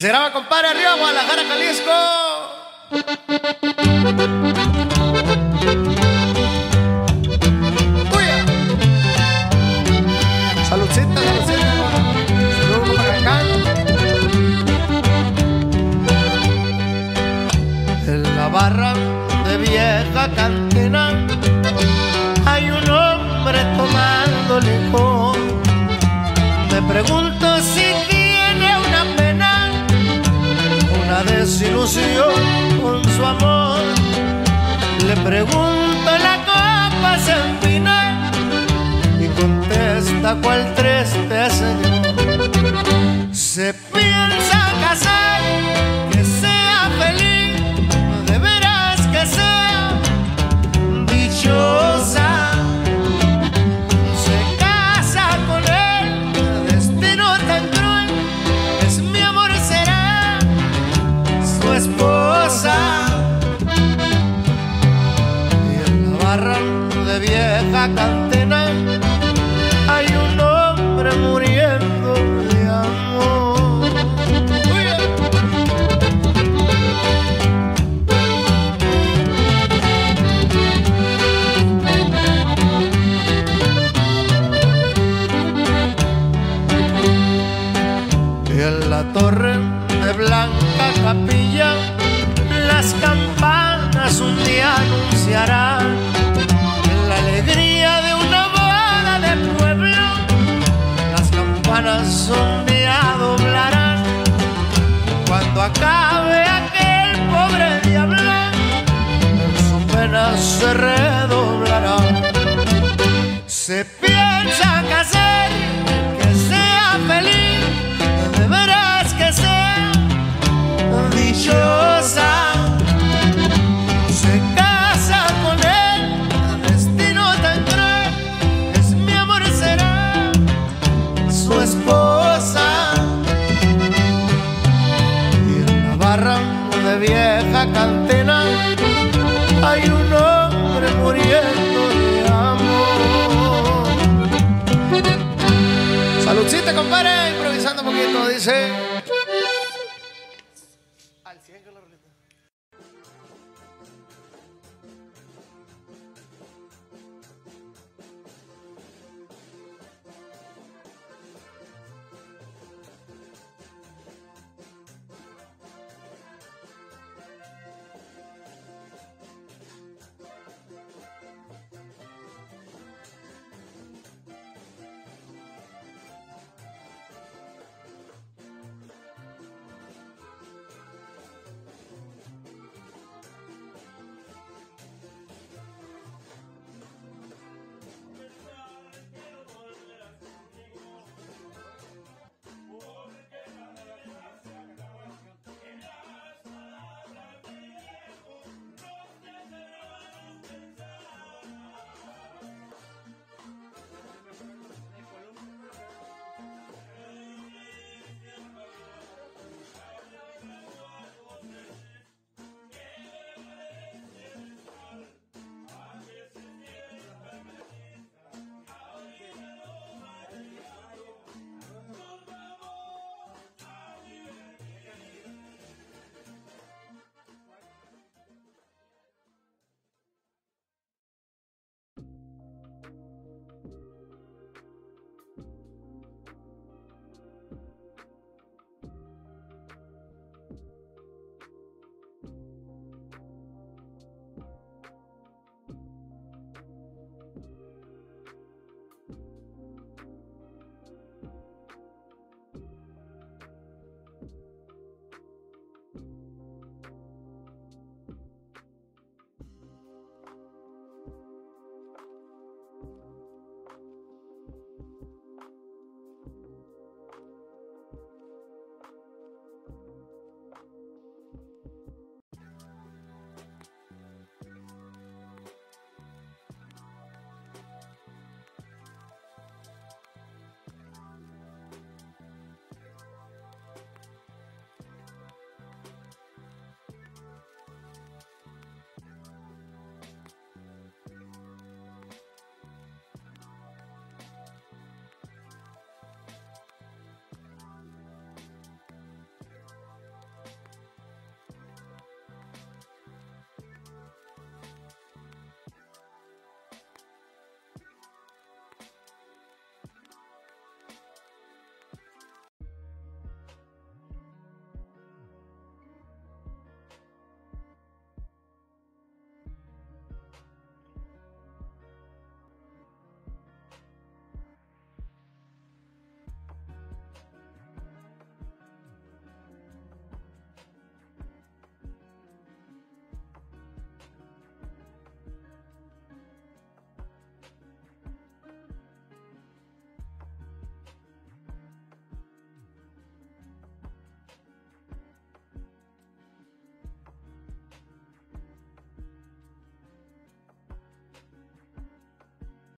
Se graba, compadre, arriba, Guadalajara, Jalisco. Tuya. Saludcita, saludcita. Saludos para acá. En la barra de vieja cantina con su amor. Le pregunto, la copa se empina y contesta cuál triste señor. Se De vieja cantina hay un hombre muriendo de amor. Y en la torre de blanca capilla las campanas un día anunciarán un día doblarán cuando acabe aquel pobre diablo. Su pena se redoblará. Se piensa